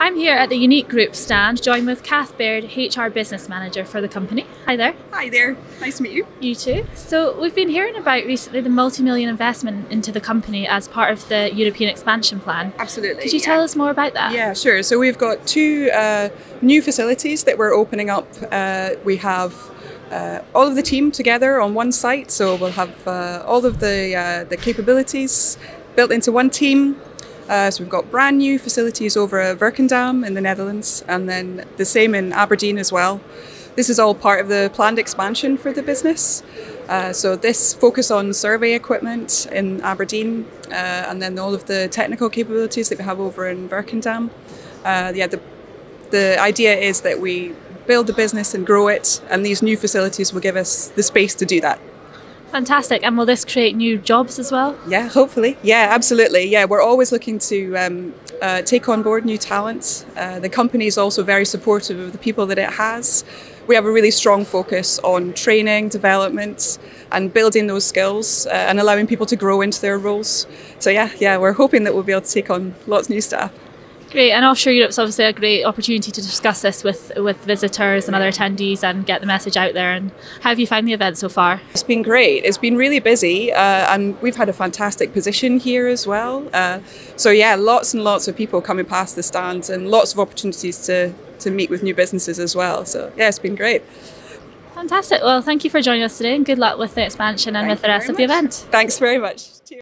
I'm here at the Unique Group stand, joined with Kath Baird, HR Business Manager for the company. Hi there. Hi there. Nice to meet you. You too. So, we've been hearing about recently the multi million investment into the company as part of the European expansion plan. Absolutely. Could you yeah. tell us more about that? Yeah, sure. So we've got two uh, new facilities that we're opening up. Uh, we have uh, all of the team together on one site, so we'll have uh, all of the uh, the capabilities built into one team. Uh, so we've got brand new facilities over at Werkendam in the Netherlands, and then the same in Aberdeen as well. This is all part of the planned expansion for the business. Uh, so this focus on survey equipment in Aberdeen, uh, and then all of the technical capabilities that we have over in Werkendam. Uh, yeah, the the idea is that we build the business and grow it, and these new facilities will give us the space to do that. Fantastic. And will this create new jobs as well? Yeah, hopefully. Yeah, absolutely. Yeah, we're always looking to um, uh, take on board new talent. Uh, the company is also very supportive of the people that it has. We have a really strong focus on training, development, and building those skills uh, and allowing people to grow into their roles. So yeah, yeah, we're hoping that we'll be able to take on lots of new staff. Great, and offshore Europe's obviously a great opportunity to discuss this with with visitors and other attendees and get the message out there. And how have you found the event so far? It's been great. It's been really busy, uh, and we've had a fantastic position here as well. Uh, so yeah, lots and lots of people coming past the stands, and lots of opportunities to to meet with new businesses as well. So yeah, it's been great. Fantastic. Well, thank you for joining us today, and good luck with the expansion and with the rest of the much. event. Thanks very much. Cheers.